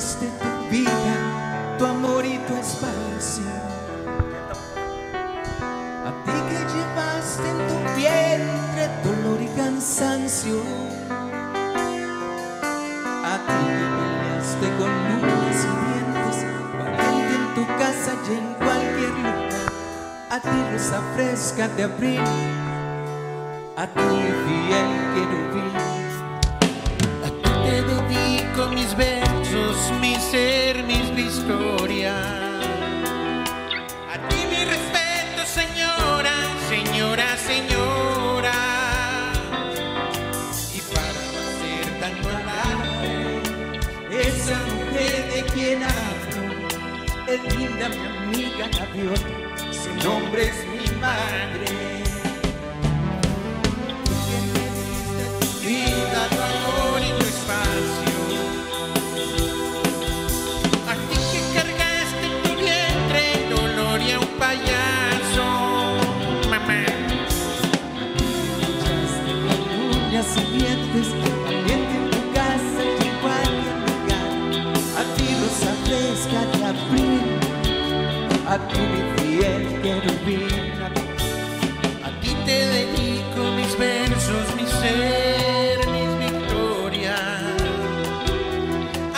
diste tu vida, tu amor y tu espacio. A ti que llevaste en tu vientre dolor y cansancio. A ti que peleaste con uñas y dientes, valiente en tu casa y en cualquier lugar. A ti rosa fresca de abril, a ti fiel querubín. Es linda mi amiga gaviota, su nombre es mi madre. A ti mi fiel querubín. A ti te dedico mis versos, mi ser, mis victorias.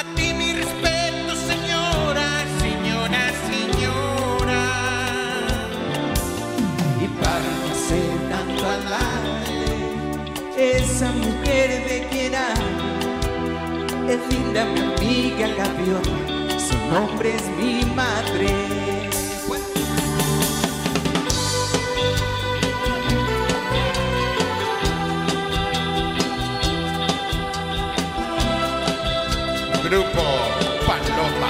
A ti mi respeto, señora, señora, señora. Y para no hacer tanto alarde, esa mujer de quien es linda mi amiga gaviota, su nombre es mi madre. Grupo Paloma.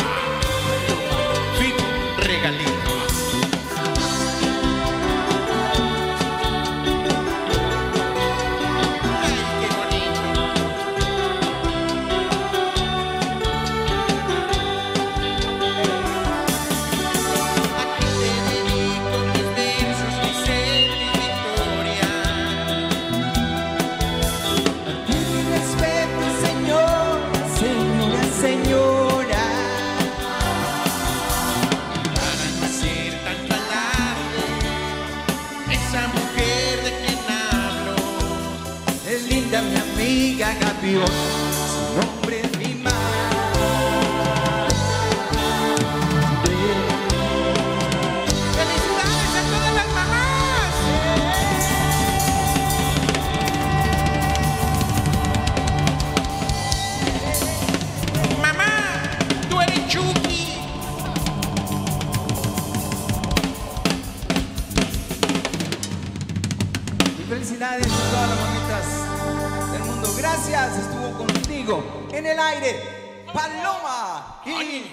Fit Regalito. Linda mi amiga gaviota, su nombre es mi madre. ¡Felicidades a todas las mamás! ¡Mamá! ¡Tú eres Chucky! Felicidades a todas las mamitas del mundo. Gracias, estuvo contigo en el aire. Paloma y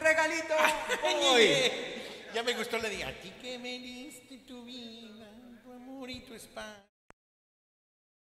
regalito. Hoy. Ya me gustó la de a ti que me diste tu vida, tu amor y tu espada.